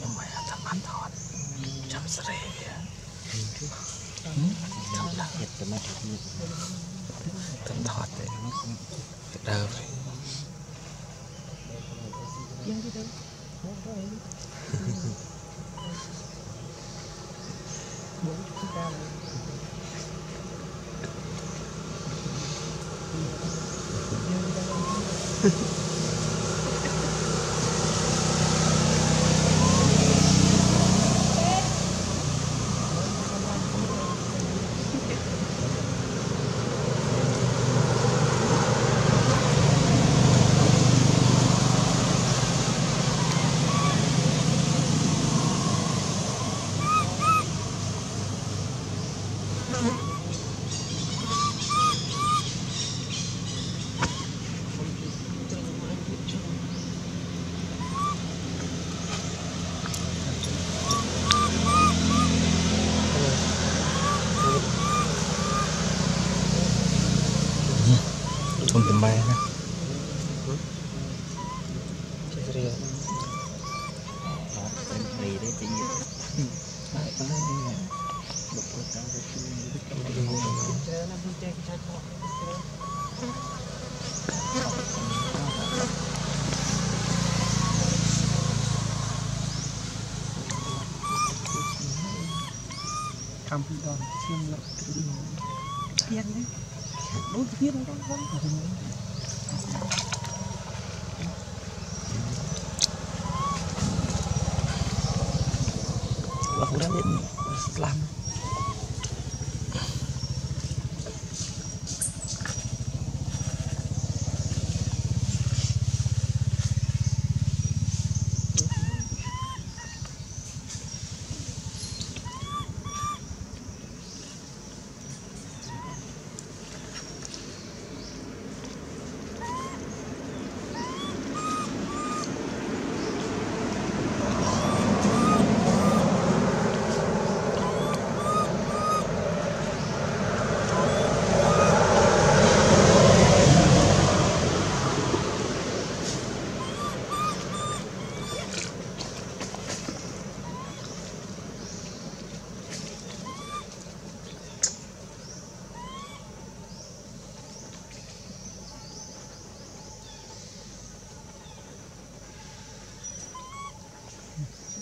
nhưng mà ta ăn thon chăm sờ về thầm lặng thầm thọt cho kênh Ghiền Mì Gõ Để không bỏ Ừ. con tầm bay ha cầm cái đòn xiêm lợn tự nhiên tiền đấy đốt tiền nó không có Hãy subscribe cho kênh Ghiền Mì Gõ Để không bỏ lỡ những video hấp dẫn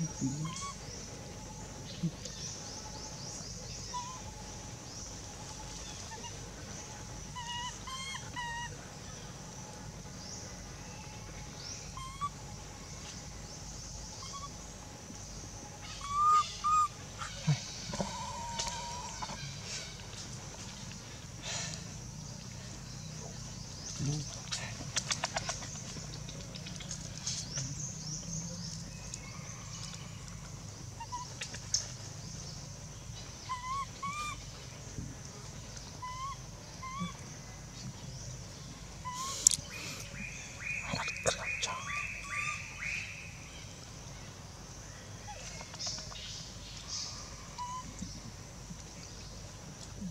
difícil.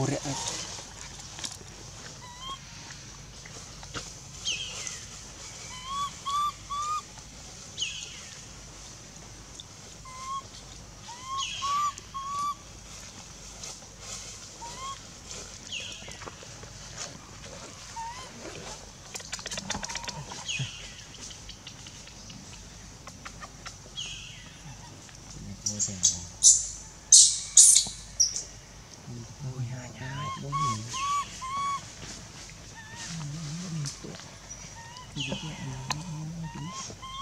hore a Thank you. mười hai hai bốn nghìn. Hãy subscribe cho kênh Ghiền Mì Gõ Để không bỏ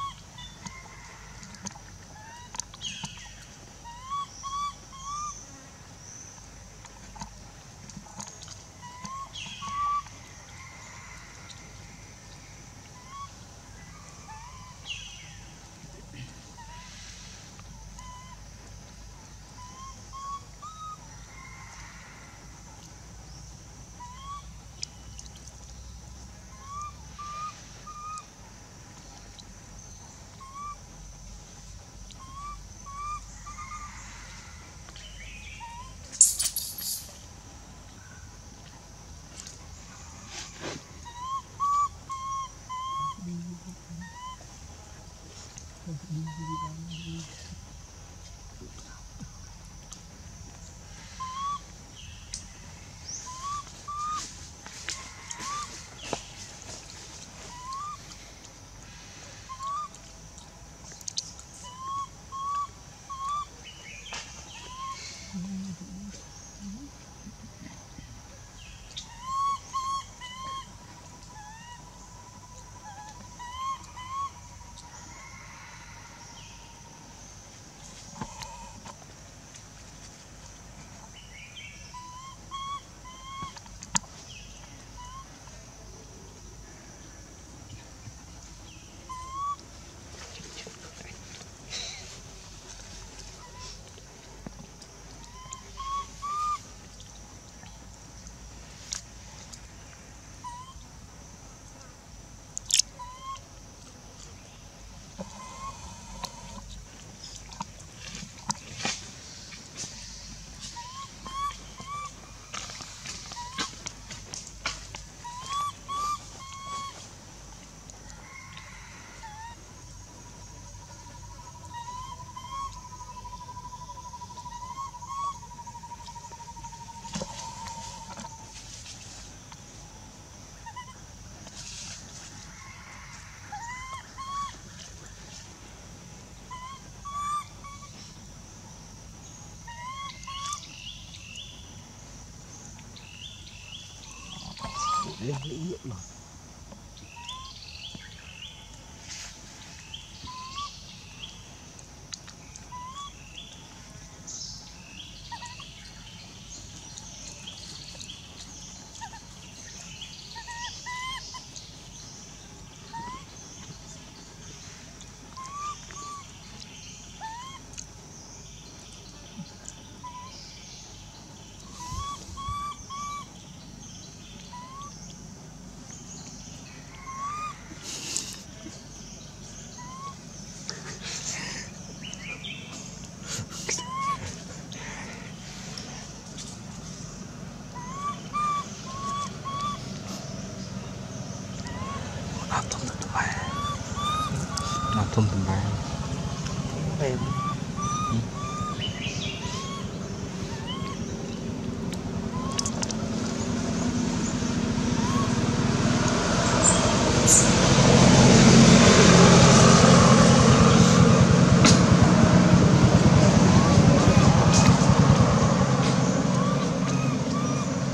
Làm 了 돈 분말